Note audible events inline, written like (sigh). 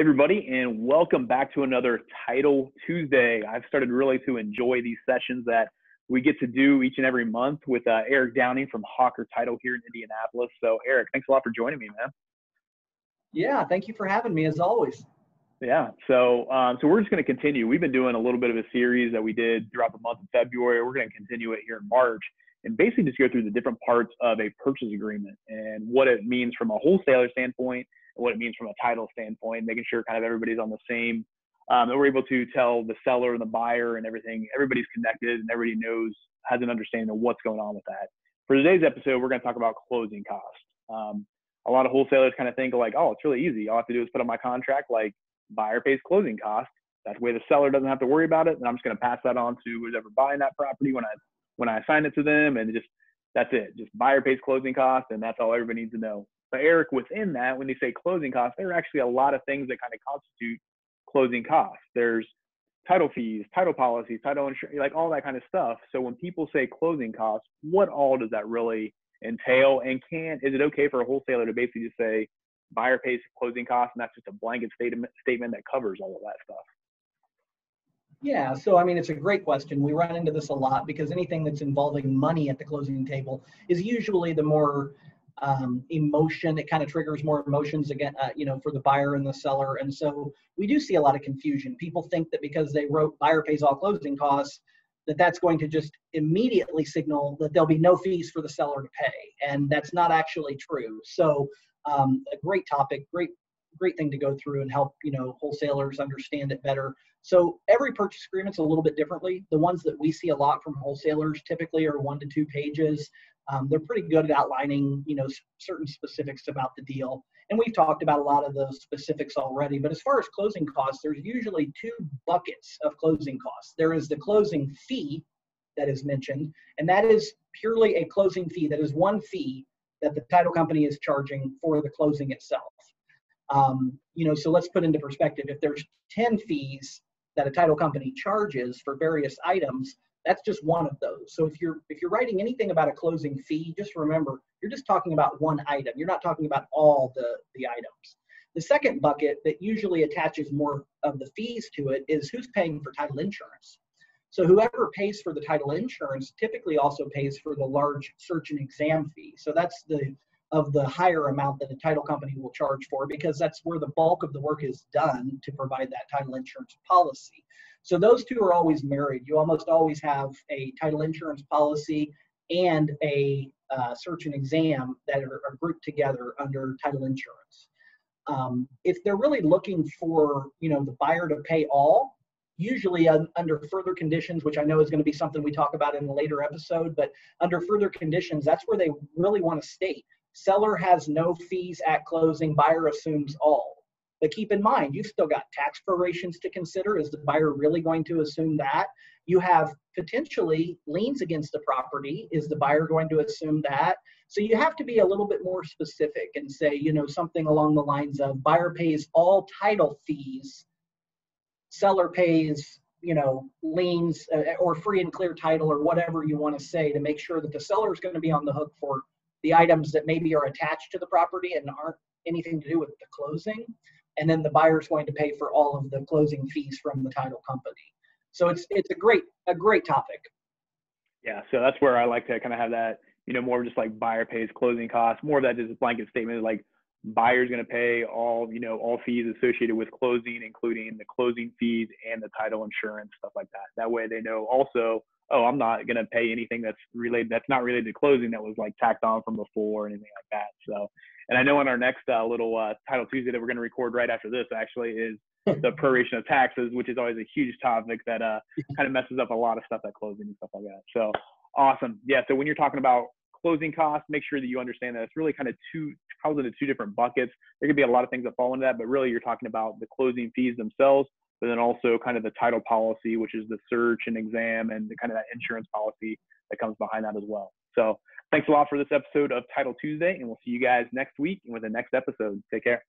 Hey, everybody, and welcome back to another Title Tuesday. I've started really to enjoy these sessions that we get to do each and every month with uh, Eric Downing from Hawker Title here in Indianapolis. So, Eric, thanks a lot for joining me, man. Yeah, thank you for having me as always. Yeah, so um, so we're just going to continue. We've been doing a little bit of a series that we did throughout the month of February. We're going to continue it here in March, and basically just go through the different parts of a purchase agreement and what it means from a wholesaler standpoint what it means from a title standpoint, making sure kind of everybody's on the same, um, that we're able to tell the seller and the buyer and everything, everybody's connected and everybody knows, has an understanding of what's going on with that. For today's episode, we're going to talk about closing costs. Um, a lot of wholesalers kind of think like, oh, it's really easy. All I have to do is put on my contract like buyer pays closing costs. That way the seller doesn't have to worry about it, and I'm just going to pass that on to who's ever buying that property when I when I assign it to them, and just that's it. Just buyer pays closing costs, and that's all everybody needs to know. But Eric, within that, when they say closing costs, there are actually a lot of things that kind of constitute closing costs. There's title fees, title policies, title insurance, like all that kind of stuff. So when people say closing costs, what all does that really entail? And can is it okay for a wholesaler to basically just say buyer pays closing costs and that's just a blanket statement statement that covers all of that stuff? Yeah, so I mean, it's a great question. We run into this a lot because anything that's involving money at the closing table is usually the more um, emotion. It kind of triggers more emotions again, uh, you know, for the buyer and the seller. And so we do see a lot of confusion. People think that because they wrote buyer pays all closing costs, that that's going to just immediately signal that there'll be no fees for the seller to pay, and that's not actually true. So um, a great topic, great great thing to go through and help you know wholesalers understand it better. So every purchase agreement's a little bit differently. The ones that we see a lot from wholesalers typically are one to two pages. Um, they're pretty good at outlining, you know, certain specifics about the deal. And we've talked about a lot of those specifics already. But as far as closing costs, there's usually two buckets of closing costs. There is the closing fee that is mentioned, and that is purely a closing fee. That is one fee that the title company is charging for the closing itself. Um, you know, so let's put into perspective. If there's 10 fees that a title company charges for various items, that's just one of those. So if you're if you're writing anything about a closing fee, just remember you're just talking about one item. You're not talking about all the the items. The second bucket that usually attaches more of the fees to it is who's paying for title insurance. So whoever pays for the title insurance typically also pays for the large search and exam fee. So that's the of the higher amount that a title company will charge for because that's where the bulk of the work is done to provide that title insurance policy. So those two are always married. You almost always have a title insurance policy and a uh, search and exam that are, are, grouped together under title insurance. Um, if they're really looking for, you know, the buyer to pay all, usually under further conditions, which I know is going to be something we talk about in a later episode, but under further conditions, that's where they really want to state Seller has no fees at closing, buyer assumes all. But keep in mind, you've still got tax prorations to consider. Is the buyer really going to assume that? You have potentially liens against the property. Is the buyer going to assume that? So you have to be a little bit more specific and say, you know, something along the lines of buyer pays all title fees, seller pays, you know, liens uh, or free and clear title or whatever you want to say to make sure that the seller is going to be on the hook for the items that maybe are attached to the property and aren't anything to do with the closing. And then the buyer is going to pay for all of the closing fees from the title company. So it's it's a great a great topic. Yeah, so that's where I like to kind of have that, you know, more just like buyer pays closing costs, more of that just a blanket statement like buyer's going to pay all, you know, all fees associated with closing, including the closing fees and the title insurance, stuff like that. That way they know also oh, I'm not going to pay anything that's related, that's not related to closing that was like tacked on from before or anything like that. So, and I know on our next uh, little uh, Title Tuesday that we're going to record right after this actually is (laughs) the proration of taxes, which is always a huge topic that uh, (laughs) kind of messes up a lot of stuff at closing and stuff like that. So awesome. Yeah. So when you're talking about closing costs, make sure that you understand that it's really kind of two, probably into two different buckets. There could be a lot of things that fall into that, but really you're talking about the closing fees themselves but then also kind of the title policy, which is the search and exam and the kind of that insurance policy that comes behind that as well. So thanks a lot for this episode of Title Tuesday, and we'll see you guys next week with the next episode. Take care.